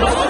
Bravo.